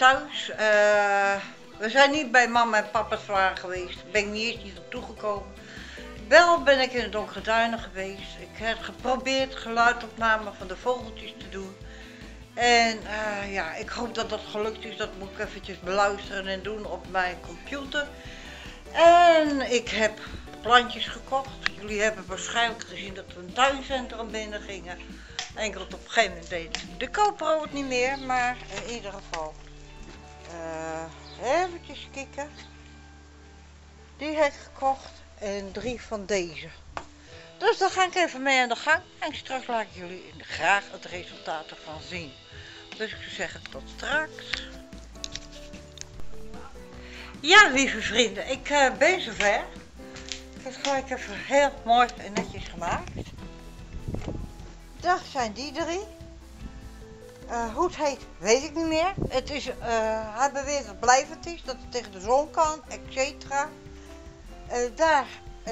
Eh, we zijn niet bij mama en papa zwaar geweest. Ben ik niet eens niet op toegekomen. Wel ben ik in de donkere duinen geweest. Ik heb geprobeerd geluidopname van de vogeltjes te doen. En eh, ja, ik hoop dat dat gelukt is. Dat moet ik eventjes beluisteren en doen op mijn computer. En ik heb plantjes gekocht. Jullie hebben waarschijnlijk gezien dat we een tuincentrum binnen gingen. Enkel op een gegeven moment deed de koper niet meer. Maar in ieder geval. Uh, eventjes kijken. Die heb ik gekocht. En drie van deze. Dus daar ga ik even mee aan de gang. En straks laat ik jullie graag het resultaat ervan zien. Dus ik zeggen tot straks. Ja, lieve vrienden, ik uh, ben zover. Ik heb het gelijk even heel mooi en netjes gemaakt. Daar zijn die drie. Uh, hoe het heet, weet ik niet meer. Het is, uh, hij beweert dat blijvend is, dat het tegen de zon kan, et cetera. daar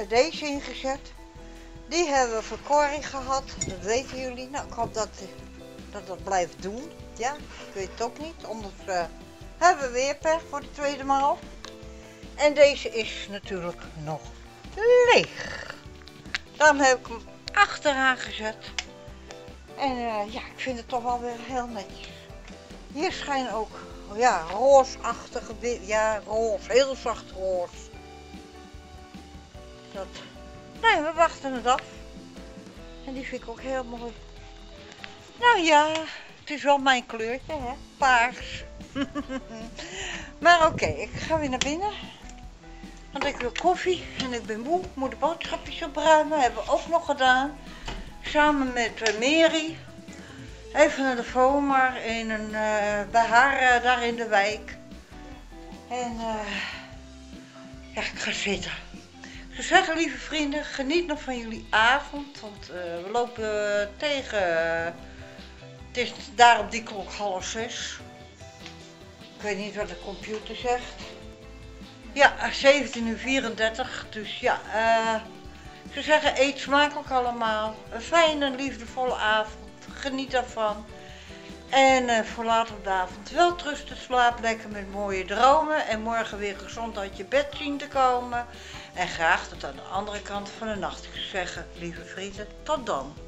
deze ingezet. Die hebben we Corrie gehad, dat weten jullie. Nou, ik hoop dat dat, dat blijft doen. Ja, ik weet het ook niet. Anders uh, hebben we weer pech voor de tweede maal. En deze is natuurlijk nog leeg. Daarom heb ik hem achteraan gezet. En uh, ja, ik vind het toch wel weer heel netjes. Hier schijnen ook, ja, roosachtige, ja, roze, heel zacht roze. Dat, nee, we wachten het af. En die vind ik ook heel mooi. Nou ja, het is wel mijn kleurtje, hè? Paars. maar oké, ik ga weer naar binnen. Want ik wil koffie en ik ben moe. Moet de boodschapjes opruimen. Hebben we ook nog gedaan. Samen met uh, Mary. Even naar de FOMAR in een, uh, bij haar uh, daar in de wijk. En ja, ik ga zitten. Ik zou zeggen, lieve vrienden, geniet nog van jullie avond. Want we lopen tegen het is daar op die klok half zes. Ik weet niet wat de computer zegt. Ja, 17 uur 34. Dus ja, uh, zou zeggen, eet smakelijk allemaal. Een fijne, liefdevolle avond. Geniet ervan. En uh, voor later op de avond wel trusten, slaap lekker met mooie dromen. En morgen weer gezond uit je bed zien te komen. En graag tot aan de andere kant van de nacht. Ik zeggen, lieve vrienden, tot dan.